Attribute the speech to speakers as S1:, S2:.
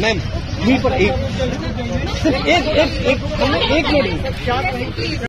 S1: Ma'am यहीं पर एक एक एक एक एक मिनट।